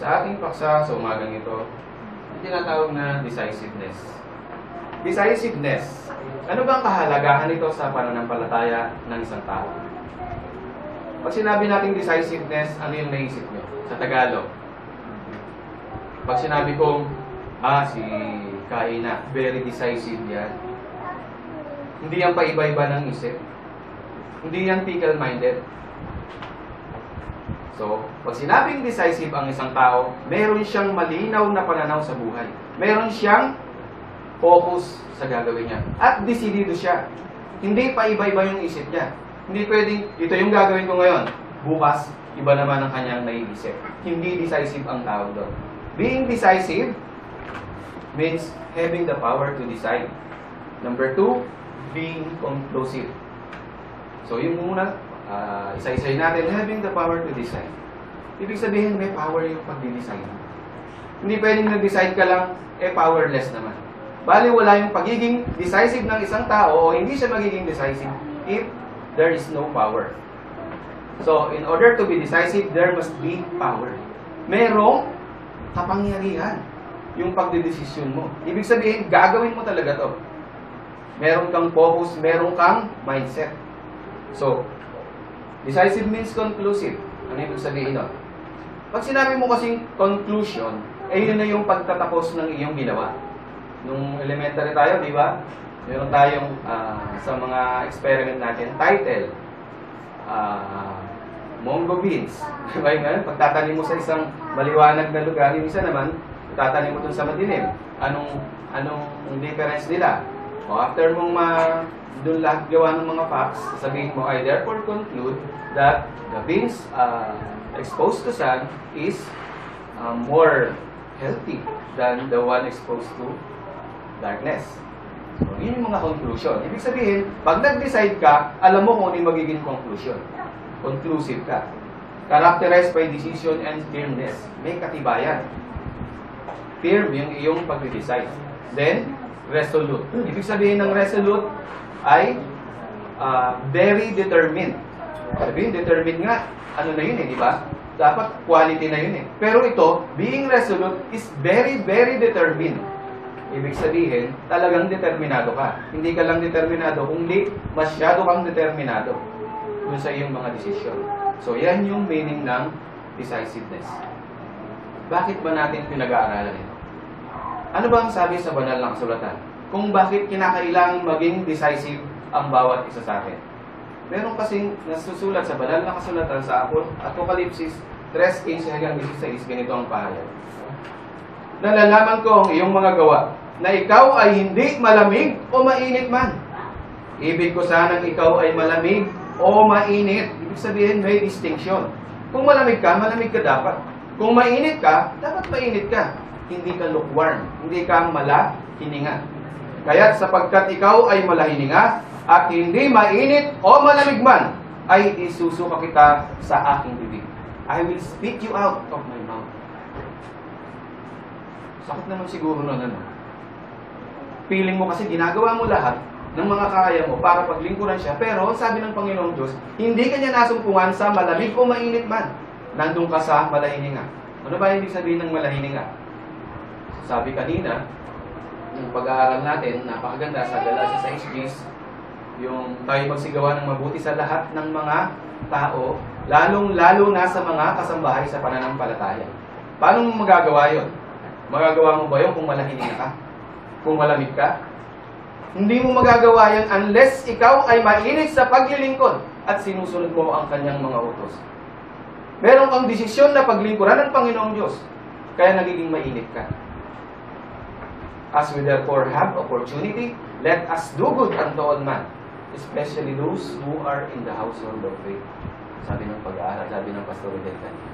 sa ating paksa sa umagang ito, ang tinatawag na decisiveness. Decisiveness. Ano ba ang kahalagahan nito sa pananampalataya ng isang tao? Pag sinabi nating decisiveness, ano yung naisip nyo? Sa Tagalog. Pag sinabi kong, ah, si Kaina, very decisive yan. Hindi yan paiba-iba ng isip. Hindi yan fickle-minded. So, pag sinabing decisive ang isang tao, meron siyang malinaw na pananaw sa buhay. Meron siyang focus sa gagawin niya. At desidido siya. Hindi pa iba-iba yung isip niya. Hindi pwedeng, ito yung gagawin ko ngayon. Bukas, iba naman ang kanyang naiisip. Hindi decisive ang tao doon. Being decisive means having the power to decide. Number two, being conclusive. So, yung muna, uh, isa-isay natin, having the power to decide. Ibig sabihin, may power yung pag-decide. Hindi pwedeng nag-decide ka lang, eh powerless naman. Bali, wala yung pagiging decisive ng isang tao o hindi siya magiging decisive if there is no power. So, in order to be decisive, there must be power. Merong kapangyarihan yung pagdedesisyon mo. Ibig sabihin, gagawin mo talaga to. Meron kang focus, meron kang mindset. So, decisive means conclusive. Ano ibig sabihin nun? Pag sinabi mo kasing conclusion, eh yun na yung pagtatapos ng iyong ginawa. Nung elementary tayo, di ba? Meron tayong ah, sa mga experiment natin, title, ah, Mongo beans. Di ba? Pagtatanim mo sa isang maliwanag na lugar, yung isa naman, tatanim mo dun sa madilim. Anong, anong difference nila? O after mong ma, dun lahat gawa ng mga facts, sabihin mo, I therefore conclude that the beans uh, exposed to sun is uh, more healthy than the one exposed to darkness. So, yun yung mga conclusion. Ibig sabihin, pag nag-decide ka, alam mo kung ano yung magiging conclusion. Conclusive ka. Characterized by decision and firmness. May katibayan. Firm yung iyong pag-decide. Then, resolute. Ibig sabihin ng resolute ay uh, very determined. Sabihin, determined nga. Ano na yun eh, di ba? Dapat quality na yun eh. Pero ito, being resolute is very, very determined. Ibig sabihin, talagang determinado ka. Hindi ka lang determinado, kundi masyado kang determinado dun sa iyong mga desisyon. So, yan yung meaning ng decisiveness. Bakit ba natin pinag-aaralan ito? Ano ba ang sabi sa banal na kasulatan? Kung bakit kinakailangan maging decisive ang bawat isa sa atin. Meron kasing nasusulat sa banal na kasulatan sa Apo- Apokalipsis 3.15 hanggang 16, ganito ang pahayag. Nalalaman ko ang iyong mga gawa, na ikaw ay hindi malamig o mainit man. Ibig ko sanang ikaw ay malamig o mainit. Ibig sabihin may distinction. Kung malamig ka, malamig ka dapat. Kung mainit ka, dapat mainit ka. Hindi ka lukewarm. Hindi ka mala hininga. Kaya sapagkat ikaw ay malahininga at hindi mainit o malamig man, ay isusuka kita sa aking bibig. I will spit you out of my mouth. Sakit naman siguro nun, ano? Feeling mo kasi ginagawa mo lahat ng mga kaya mo para paglingkuran siya. Pero sabi ng Panginoong Diyos, hindi kanya nasumpungan sa malamig o mainit man. Nandun ka sa malahininga. Ano ba ibig sabihin ng malahininga? Sabi kanina, yung pag-aaral natin, napakaganda sa Galatians 6 yung tayo magsigawa ng mabuti sa lahat ng mga tao, lalong-lalo na sa mga kasambahay sa pananampalataya. Paano mo magagawa yon? Magagawa mo ba yun kung malahininga ka? Kung malamig ka? Hindi mo magagawa yan unless ikaw ay mainit sa paglilingkod at sinusunod mo ang kanyang mga utos. Meron kang desisyon na paglingkuran ng Panginoong Diyos, kaya nagiging mainit ka. As we therefore have opportunity, let us do good unto all man, especially those who are in the household of faith. Sabi ng pag-aaral, sabi ng Pastor Rodel kanina.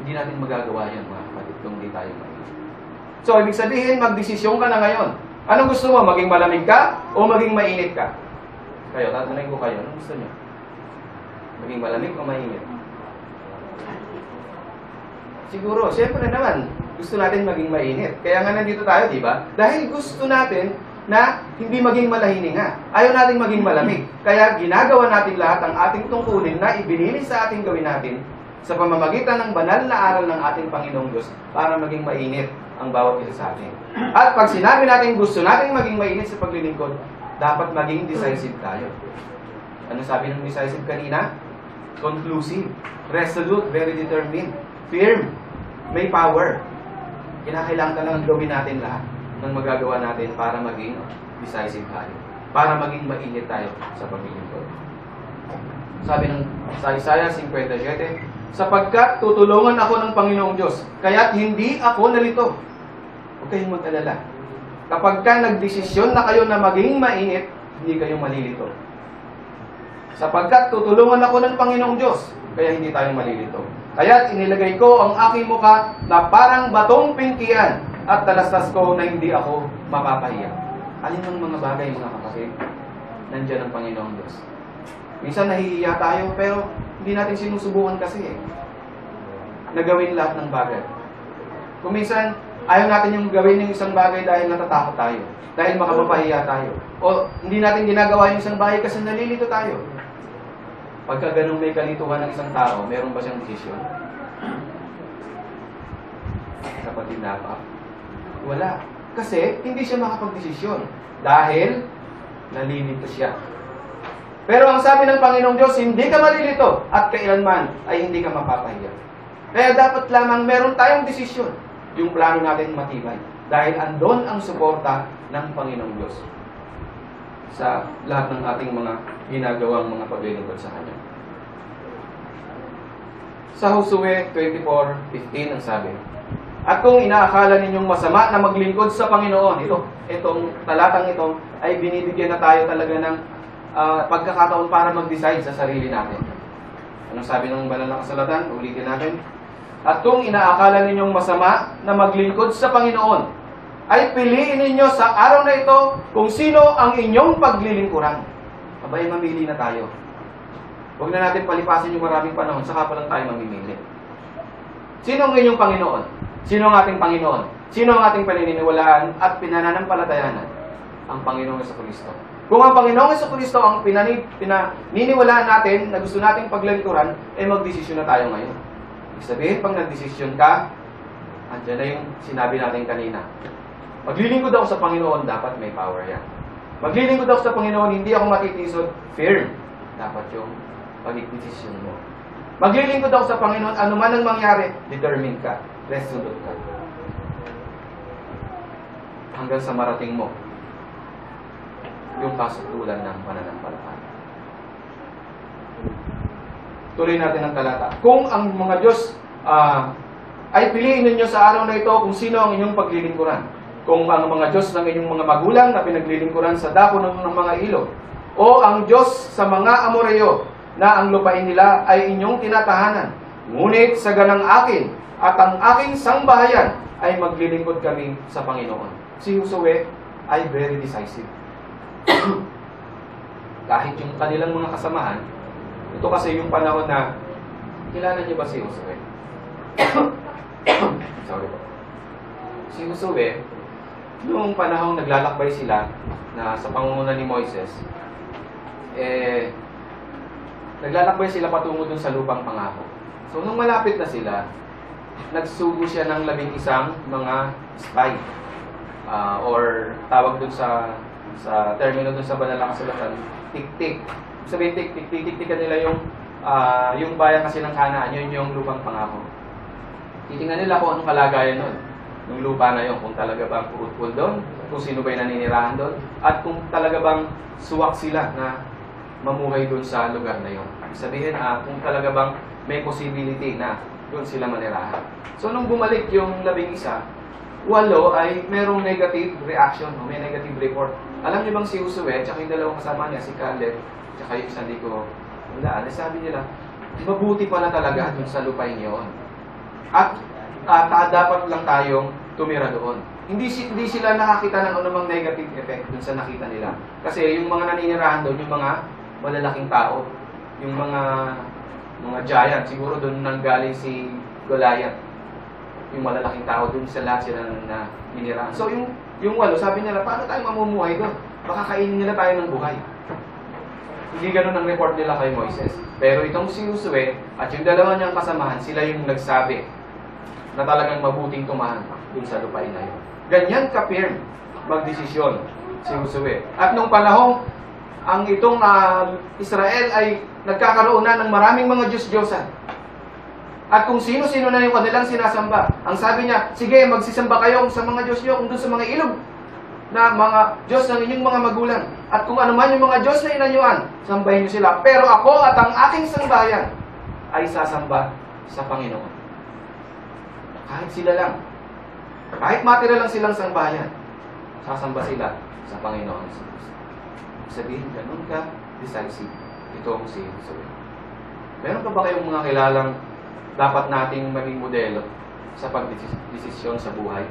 Hindi natin magagawa yan mga kapatid kung hindi tayo mainit. So, ibig sabihin, magdesisyon ka na ngayon. Anong gusto mo? Maging malamig ka o maging mainit ka? Kayo, tatanungin ko kayo. Anong gusto niyo? Maging malamig o mainit? Siguro, syempre naman, gusto natin maging mainit. Kaya nga nandito tayo, di ba? Dahil gusto natin na hindi maging malahininga. Ayaw natin maging malamig. Kaya ginagawa natin lahat ang ating tungkulin na ibinili sa ating gawin natin sa pamamagitan ng banal na aral ng ating Panginoong Diyos para maging mainit ang bawat isa sa atin. At pag sinabi natin gusto natin maging mainit sa paglilingkod, dapat maging decisive tayo. Ano sabi ng decisive kanina? Conclusive, resolute, very determined, firm, may power. Kinakailangan talagang gawin natin lahat ng magagawa natin para maging decisive tayo. Para maging mainit tayo sa paglilingkod. Sabi ng sa Isaiah 57, sapagkat tutulungan ako ng Panginoong Diyos, kaya't hindi ako nalito. Huwag kayong mag-alala. Kapag ka nagdesisyon na kayo na maging mainit, hindi kayo malilito. Sapagkat tutulungan ako ng Panginoong Diyos, kaya hindi tayo malilito. Kaya't inilagay ko ang aking muka na parang batong pingkian at talastas ko na hindi ako mapapahiya. Alin ang mga bagay, mga kapatid? Nandiyan ang Panginoong Diyos. Minsan nahihiya tayo, pero hindi natin sinusubukan kasi eh. Nagawin lahat ng bagay. Kung minsan, ayaw natin yung gawin yung isang bagay dahil natatakot tayo. Dahil makapapahiya tayo. O hindi natin ginagawa yung isang bagay kasi nalilito tayo. Pagka ganun may kalituhan ng isang tao, meron ba siyang desisyon? Kapatid na? Wala. Kasi hindi siya makapag-desisyon. Dahil nalilito siya. Pero ang sabi ng Panginoong Diyos, hindi ka malilito at kailanman ay hindi ka mapapahiya. Kaya dapat lamang meron tayong desisyon. Yung plano natin matibay. Dahil andon ang suporta ng Panginoong Diyos sa lahat ng ating mga ginagawang mga paglilingkod sa Kanya. Sa Josue 24.15 ang sabi, At kung inaakala ninyong masama na maglingkod sa Panginoon, ito, itong talatang ito ay binibigyan na tayo talaga ng ah, pagkakataon para mag-decide sa sarili natin. Anong sabi ng banal na kasalatan? Ulitin natin. At kung inaakala ninyong masama na maglingkod sa Panginoon, ay piliin ninyo sa araw na ito kung sino ang inyong paglilingkuran. Abay, mamili na tayo. Huwag na natin palipasin yung maraming panahon, saka pa lang tayo mamimili. Sino ang inyong Panginoon? Sino ang ating Panginoon? Sino ang ating paniniwalaan at pinananampalatayanan? Ang Panginoong Yeso Kristo. Kung ang Panginoong Yeso Kristo ang pinani, pinaniniwalaan natin na gusto nating paglingkuran, eh magdesisyon na tayo ngayon. Ibig sabihin, pag nagdesisyon ka, andyan na yung sinabi natin kanina. Maglilingkod ako sa Panginoon, dapat may power yan. Maglilingkod ako sa Panginoon, hindi ako matitisod, firm. Dapat yung pagdesisyon mo. Maglilingkod ako sa Panginoon, ano man ang mangyari, determined ka, resolute ka. Hanggang sa marating mo, yung kasutulan ng pananampalataya. Tuloy natin ang talata. Kung ang mga Diyos ah, ay piliin ninyo sa araw na ito kung sino ang inyong paglilingkuran. Kung ang mga Diyos ng inyong mga magulang na pinaglilingkuran sa dako ng, mga ilog. O ang Diyos sa mga Amoreo na ang lupain nila ay inyong tinatahanan. Ngunit sa ganang akin at ang aking sangbahayan ay maglilingkod kami sa Panginoon. Si Josue ay very decisive. Kahit yung kanilang mga kasamahan, ito kasi yung panahon na, kilala niyo ba si Josue? Sorry po. Si Josue, noong panahong naglalakbay sila na sa pangunguna ni Moises, eh, naglalakbay sila patungo dun sa lupang pangako. So, nung malapit na sila, nagsugo siya ng labing isang mga spy. Ah, or tawag dun sa sa termino dun sa banal na kasulatan, tik-tik. Sabihin tik-tik, tik-tik nila yung ah, yung bayan kasi ng Kanaan, yun yung lupang pangako. Titingnan nila kung anong kalagayan nun. Yung lupa na yun, kung talaga bang fruitful doon, kung sino ba yung naninirahan doon, at kung talaga bang suwak sila na mamuhay doon sa lugar na. Ibig Sabihin, ah, kung talaga bang may possibility na doon sila manirahan. So, nung bumalik yung labing isa, walo ay merong negative reaction, no? may negative report. Alam niyo bang si Usue, tsaka yung dalawang kasama niya, si Caleb, tsaka yung isang di ko wala, sabi nila, mabuti pala talaga doon sa lupain yun. At ah, dapat lang tayong tumira doon. Hindi hindi sila nakakita ng anumang negative effect dun sa nakita nila. Kasi yung mga naninirahan doon, yung mga malalaking tao, yung mga mga giant, siguro doon nanggaling si Goliath. Yung malalaking tao doon sa lahat sila na, ninirahan. So yung yung walo, sabi nila, paano tayo mamumuhay doon? Baka kainin nila tayo ng buhay. Hindi ganun ang report nila kay Moises. Pero itong si Josue at yung dalawa niyang kasamahan, sila yung nagsabi na talagang mabuting tumahan dun sa lupain na yun. Ganyan ka-firm magdesisyon si Josue. At nung panahong ang itong ah, Israel ay nagkakaroon na ng maraming mga Diyos-Diyosan. At kung sino-sino na yung kanilang sinasamba. Ang sabi niya, sige, magsisamba kayo sa mga Diyos niyo kung doon sa mga ilog na mga Diyos ng inyong mga magulang. At kung ano man yung mga Diyos na inanyuan, sambahin niyo sila. Pero ako at ang aking sambayan ay sasamba sa Panginoon. Kahit sila lang. Kahit matira lang silang sambayan, sasamba sila sa Panginoon. Sabihin, ganun ka, decisive. Itong si Josue. Meron pa ba kayong mga kilalang dapat nating maging modelo sa pagdesisyon sa buhay?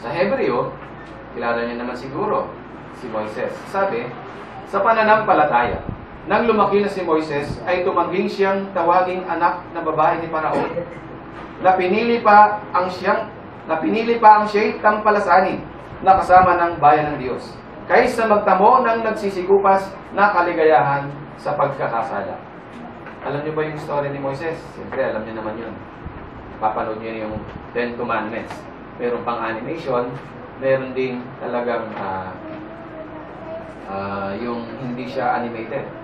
Sa Hebreo, kilala niya naman siguro si Moises. Sabi, sa pananampalataya, nang lumaki na si Moises, ay tumangging siyang tawaging anak na babae ni Paraon. Na pinili pa ang siyang na pinili pa ang siya'y tampalasanin na kasama ng bayan ng Diyos. Kaysa magtamo ng nagsisikupas na kaligayahan sa pagkakasala. Alam niyo ba yung story ni Moises? Siyempre, alam niyo naman yun. Papanood niyo yung Ten Commandments. Meron pang animation, meron din talagang ah, ah, yung hindi siya animated.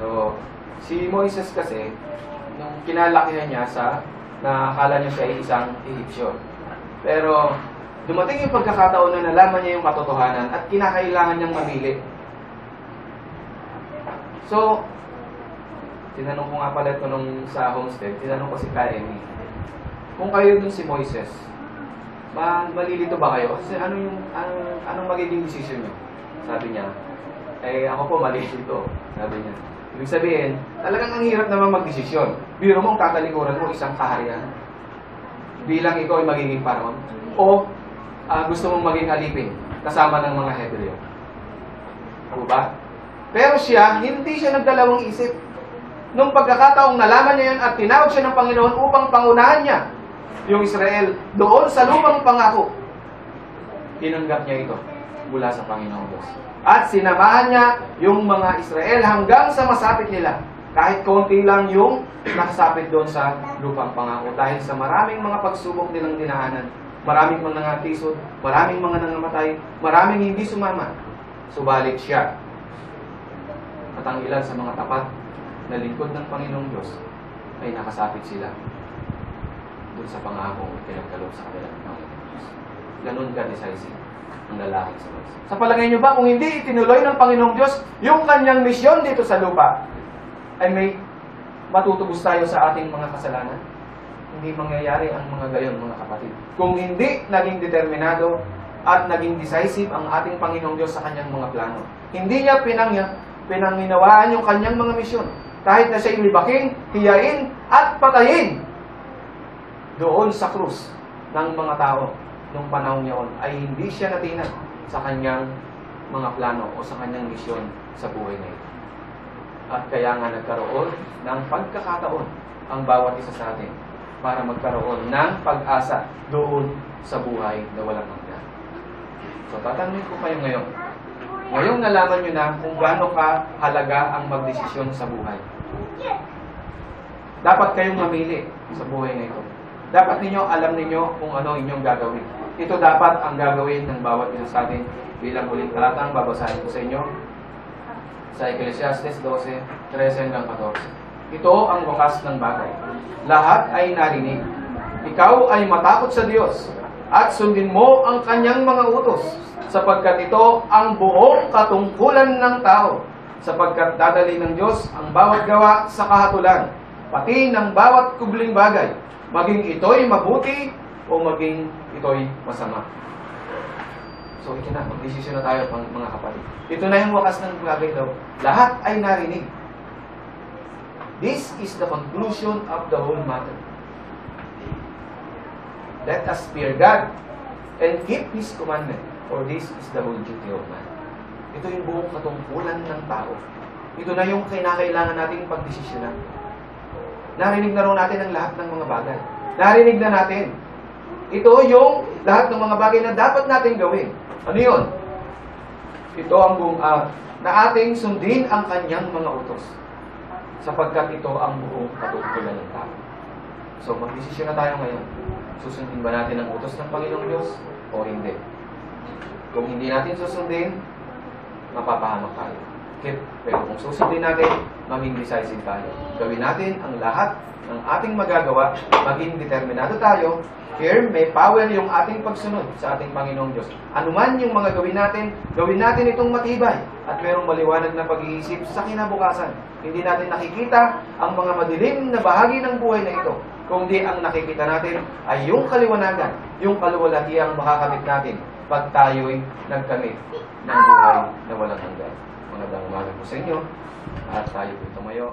So, si Moises kasi, nung kinalakihan niya sa, nakakala niya siya ay isang Egyptian. Pero, dumating yung pagkakataon na nalaman niya yung katotohanan at kinakailangan niyang mamili. So, tinanong ko nga pala ito nung sa homestead, tinanong ko si Kaemi, kung kayo dun si Moises, ma malilito ba kayo? Kasi ano yung, anong, anong magiging decision niyo? Sabi niya, eh ako po malilito, sabi niya. Ibig sabihin, talagang ang hirap naman magdesisyon. Biro mo, tatalikuran mo isang kaharian. Bilang ikaw ay magiging paraon. O ah, gusto mong maging alipin kasama ng mga Hebreo. Ano ba? Pero siya, hindi siya nagdalawang isip. Nung pagkakataong nalaman niya yun at tinawag siya ng Panginoon upang pangunahan niya yung Israel doon sa lumang pangako, tinanggap niya ito mula sa Panginoong Diyos. At sinamahan niya yung mga Israel hanggang sa masapit nila. Kahit konti lang yung nakasapit doon sa lupang pangako. Dahil sa maraming mga pagsubok nilang dinaanan, maraming mga nangatisod, maraming mga nangamatay, maraming hindi sumama. Subalit siya at ang ilan sa mga tapat na lingkod ng Panginoong Diyos ay nakasapit sila doon sa pangakong pinagkaloob sa kanila ng Panginoong Diyos. Ganun ka decisive ang lalaki sa Diyos. Sa palagay niyo ba, kung hindi itinuloy ng Panginoong Diyos yung kanyang misyon dito sa lupa, ay may matutubos tayo sa ating mga kasalanan? Hindi mangyayari ang mga gayon, mga kapatid. Kung hindi naging determinado at naging decisive ang ating Panginoong Diyos sa kanyang mga plano. Hindi niya pinangya, pinanginawaan yung kanyang mga misyon. Kahit na siya'y libaking, hiyain, at patayin doon sa krus ng mga tao nung panahon niyon ay hindi siya natinag sa kanyang mga plano o sa kanyang misyon sa buhay na ito. At kaya nga nagkaroon ng pagkakataon ang bawat isa sa atin para magkaroon ng pag-asa doon sa buhay na walang hanggan. So tatanungin ko kayo ngayon, ngayong nalaman nyo na kung gaano ka halaga ang magdesisyon sa buhay. Dapat kayong mamili sa buhay na ito. Dapat ninyo alam ninyo kung ano inyong gagawin. Ito dapat ang gagawin ng bawat isa sa atin bilang huling talatang babasahin ko sa inyo sa Ecclesiastes 12, 13 hanggang 14. Ito ang wakas ng bagay. Lahat ay narinig. Ikaw ay matakot sa Diyos at sundin mo ang kanyang mga utos sapagkat ito ang buong katungkulan ng tao sapagkat dadali ng Diyos ang bawat gawa sa kahatulan pati ng bawat kubling bagay maging ito'y mabuti o maging ito'y masama. So, ito na. Magdesisyon na tayo, mga kapatid. Ito na yung wakas ng bagay daw. Lahat ay narinig. This is the conclusion of the whole matter. Let us fear God and keep His commandment, for this is the whole duty of man. Ito yung buong katungkulan ng tao. Ito na yung kinakailangan nating pagdesisyonan. Narinig na natin ang lahat ng mga bagay. Narinig na natin. Ito yung lahat ng mga bagay na dapat natin gawin. Ano yun? Ito ang buong, ah, na ating sundin ang kanyang mga utos sapagkat ito ang buong katutuluan ng tao. So magdesisyon na tayo ngayon. Susundin ba natin ang utos ng Panginoong Diyos o hindi? Kung hindi natin susundin, mapapahamak tayo. Okay? Pero kung susundin natin, maging decisive tayo. Gawin natin ang lahat ng ating magagawa, maging determinado tayo. Here, may power yung ating pagsunod sa ating Panginoong Diyos. Ano man yung mga gawin natin, gawin natin itong matibay at merong maliwanag na pag-iisip sa kinabukasan. Hindi natin nakikita ang mga madilim na bahagi ng buhay na ito. Kundi ang nakikita natin ay yung kaliwanagan, yung kaluwalhatiang makakamit natin pag tayo'y nagkamit ng buhay na walang hanggan. Magandang umaga po sa inyo at tayo po tumayo.